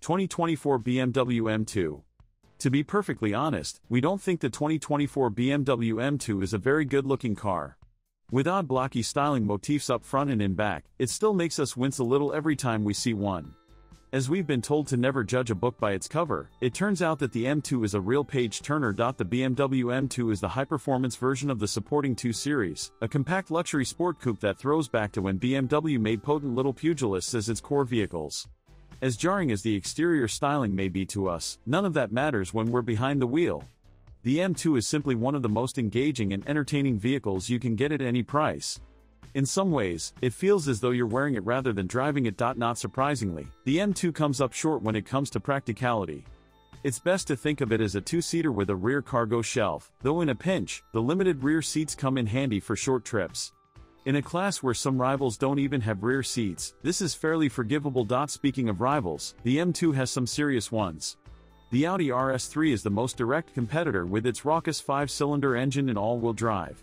2024 BMW M2. To be perfectly honest, we don't think the 2024 BMW M2 is a very good looking car. With odd blocky styling motifs up front and in back, it still makes us wince a little every time we see one. As we've been told to never judge a book by its cover, it turns out that the M2 is a real page turner. The BMW M2 is the high performance version of the supporting 2 Series, a compact luxury sport coupe that throws back to when BMW made potent little pugilists as its core vehicles. As jarring as the exterior styling may be to us, none of that matters when we're behind the wheel. The M2 is simply one of the most engaging and entertaining vehicles you can get at any price. In some ways, it feels as though you're wearing it rather than driving it. Not surprisingly, the M2 comes up short when it comes to practicality. It's best to think of it as a two-seater with a rear cargo shelf, though in a pinch, the limited rear seats come in handy for short trips. In a class where some rivals don't even have rear seats, this is fairly forgivable. Speaking of rivals, the M2 has some serious ones. The Audi RS3 is the most direct competitor with its raucous 5-cylinder engine and all-wheel drive.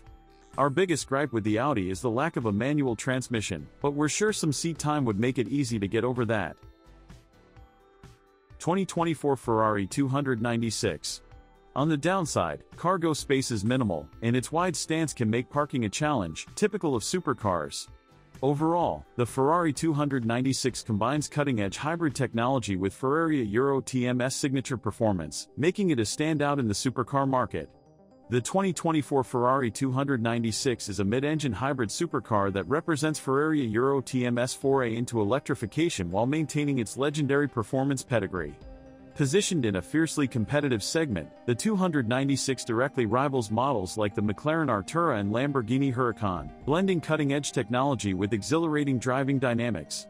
Our biggest gripe with the Audi is the lack of a manual transmission, but we're sure some seat time would make it easy to get over that. 2024 Ferrari 296 On the downside, cargo space is minimal, and its wide stance can make parking a challenge, typical of supercars. Overall, the Ferrari 296 combines cutting-edge hybrid technology with Ferrari Euro TMS signature performance, making it a standout in the supercar market. The 2024 Ferrari 296 is a mid-engine hybrid supercar that represents Ferrari Euro TMS foray into electrification while maintaining its legendary performance pedigree. Positioned in a fiercely competitive segment, the 296 directly rivals models like the McLaren Artura and Lamborghini Huracan, blending cutting-edge technology with exhilarating driving dynamics.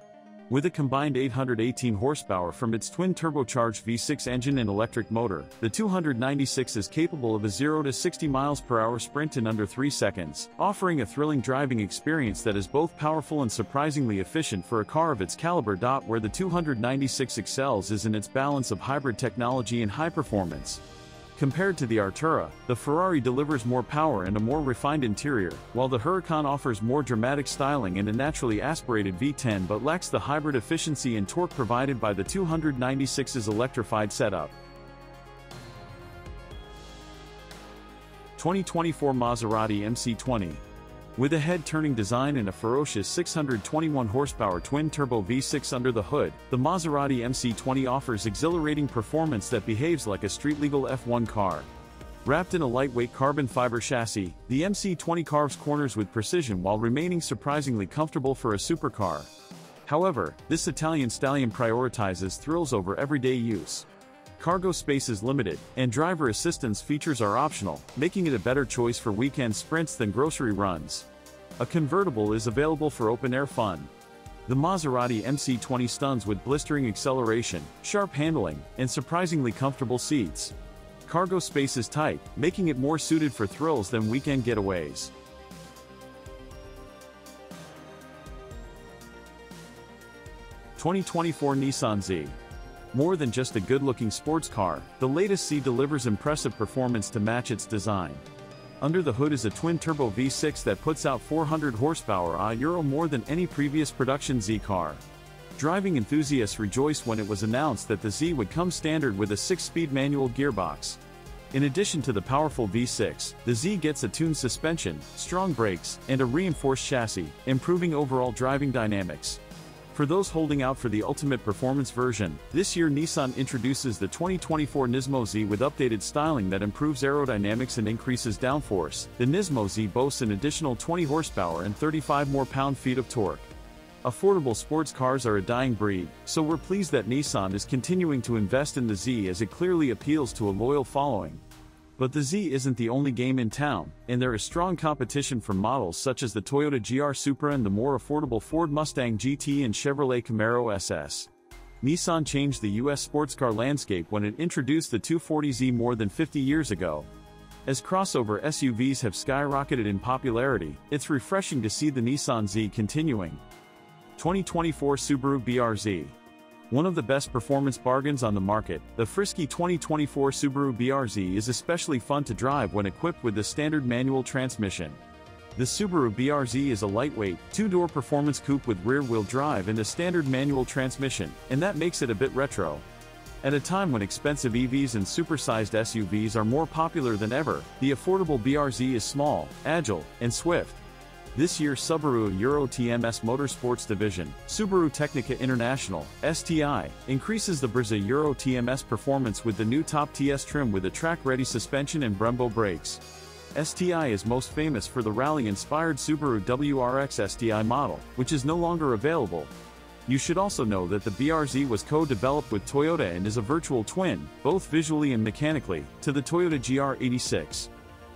With a combined 818 horsepower from its twin-turbocharged V6 engine and electric motor, the 296 is capable of a 0 to 60 miles per hour sprint in under 3 seconds, offering a thrilling driving experience that is both powerful and surprisingly efficient for a car of its caliber. Where the 296 excels is in its balance of hybrid technology and high performance. Compared to the Artura, the Ferrari delivers more power and a more refined interior, while the Huracan offers more dramatic styling and a naturally aspirated V10 but lacks the hybrid efficiency and torque provided by the 296's electrified setup. 2024 Maserati MC20 with a head-turning design and a ferocious 621 horsepower twin-turbo V6 under the hood, the Maserati MC20 offers exhilarating performance that behaves like a street-legal F1 car. Wrapped in a lightweight carbon fiber chassis, the MC20 carves corners with precision while remaining surprisingly comfortable for a supercar. However, this Italian stallion prioritizes thrills over everyday use. Cargo space is limited, and driver assistance features are optional, making it a better choice for weekend sprints than grocery runs. A convertible is available for open-air fun. The Maserati MC20 stuns with blistering acceleration, sharp handling, and surprisingly comfortable seats. Cargo space is tight, making it more suited for thrills than weekend getaways. Twenty twenty four Nissan Z more than just a good-looking sports car, the latest Z delivers impressive performance to match its design. Under the hood is a twin-turbo V6 that puts out 400 horsepower a euro more than any previous production Z car. Driving enthusiasts rejoiced when it was announced that the Z would come standard with a 6-speed manual gearbox. In addition to the powerful V6, the Z gets a tuned suspension, strong brakes, and a reinforced chassis, improving overall driving dynamics. For those holding out for the ultimate performance version, this year Nissan introduces the 2024 Nismo Z with updated styling that improves aerodynamics and increases downforce. The Nismo Z boasts an additional 20 horsepower and 35 more pound-feet of torque. Affordable sports cars are a dying breed, so we're pleased that Nissan is continuing to invest in the Z as it clearly appeals to a loyal following. But the Z isn't the only game in town, and there is strong competition from models such as the Toyota GR Supra and the more affordable Ford Mustang GT and Chevrolet Camaro SS. Nissan changed the US sports car landscape when it introduced the 240Z more than 50 years ago. As crossover SUVs have skyrocketed in popularity, it's refreshing to see the Nissan Z continuing. 2024 Subaru BRZ one of the best performance bargains on the market, the frisky 2024 Subaru BRZ is especially fun to drive when equipped with the standard manual transmission. The Subaru BRZ is a lightweight, two-door performance coupe with rear-wheel drive and a standard manual transmission, and that makes it a bit retro. At a time when expensive EVs and supersized SUVs are more popular than ever, the affordable BRZ is small, agile, and swift. This year's Subaru Euro TMS Motorsports division, Subaru Technica International, STI, increases the BRZ Euro TMS performance with the new Top TS trim with a track-ready suspension and Brembo brakes. STI is most famous for the rally-inspired Subaru WRX STI model, which is no longer available. You should also know that the BRZ was co-developed with Toyota and is a virtual twin, both visually and mechanically, to the Toyota GR86.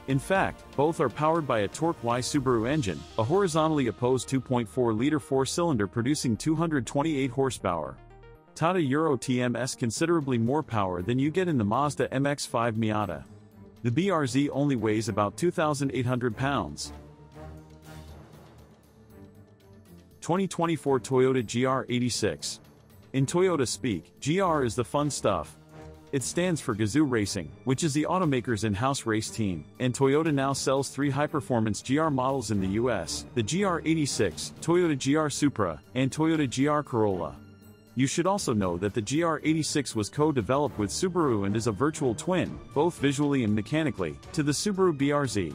In fact, both are powered by a Torque Y Subaru engine, a horizontally opposed 2.4-liter four-cylinder producing 228 horsepower. Tata Euro TMS considerably more power than you get in the Mazda MX-5 Miata. The BRZ only weighs about 2,800 pounds. 2024 Toyota GR86 In Toyota speak, GR is the fun stuff, it stands for Gazoo Racing, which is the automaker's in-house race team, and Toyota now sells three high-performance GR models in the US, the GR86, Toyota GR Supra, and Toyota GR Corolla. You should also know that the GR86 was co-developed with Subaru and is a virtual twin, both visually and mechanically, to the Subaru BRZ.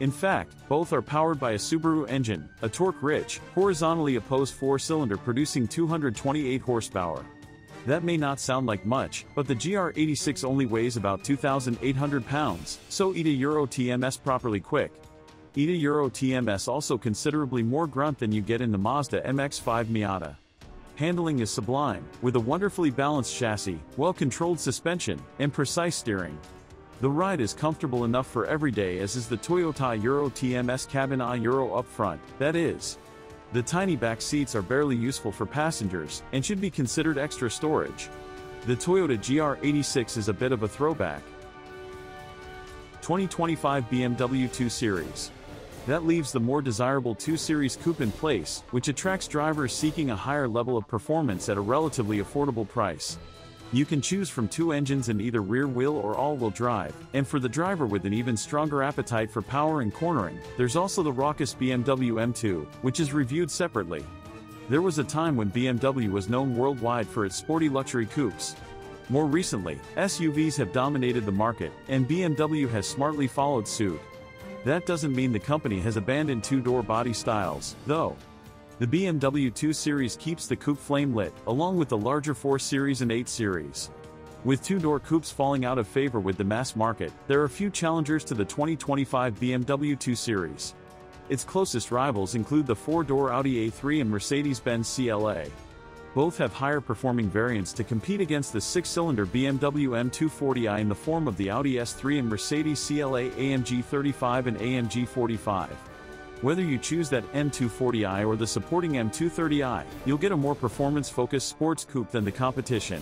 In fact, both are powered by a Subaru engine, a torque-rich, horizontally opposed four-cylinder producing 228 horsepower. That may not sound like much, but the GR86 only weighs about 2,800 pounds, so eat a Euro TMS properly quick. Eat a Euro TMS also considerably more grunt than you get in the Mazda MX-5 Miata. Handling is sublime, with a wonderfully balanced chassis, well-controlled suspension, and precise steering. The ride is comfortable enough for every day as is the Toyota Euro TMS Cabin A Euro up front, that is, the tiny back seats are barely useful for passengers and should be considered extra storage. The Toyota GR86 is a bit of a throwback. 2025 BMW 2 Series. That leaves the more desirable 2 Series Coupe in place, which attracts drivers seeking a higher level of performance at a relatively affordable price. You can choose from two engines in either rear-wheel or all-wheel drive, and for the driver with an even stronger appetite for power and cornering, there's also the raucous BMW M2, which is reviewed separately. There was a time when BMW was known worldwide for its sporty luxury coupes. More recently, SUVs have dominated the market, and BMW has smartly followed suit. That doesn't mean the company has abandoned two-door body styles, though. The BMW 2 Series keeps the coupe flame lit, along with the larger 4 Series and 8 Series. With two-door coupes falling out of favor with the mass market, there are few challengers to the 2025 BMW 2 Series. Its closest rivals include the four-door Audi A3 and Mercedes-Benz CLA. Both have higher performing variants to compete against the six-cylinder BMW M240i in the form of the Audi S3 and Mercedes CLA AMG 35 and AMG 45. Whether you choose that M240i or the supporting M230i, you'll get a more performance-focused sports coupe than the competition.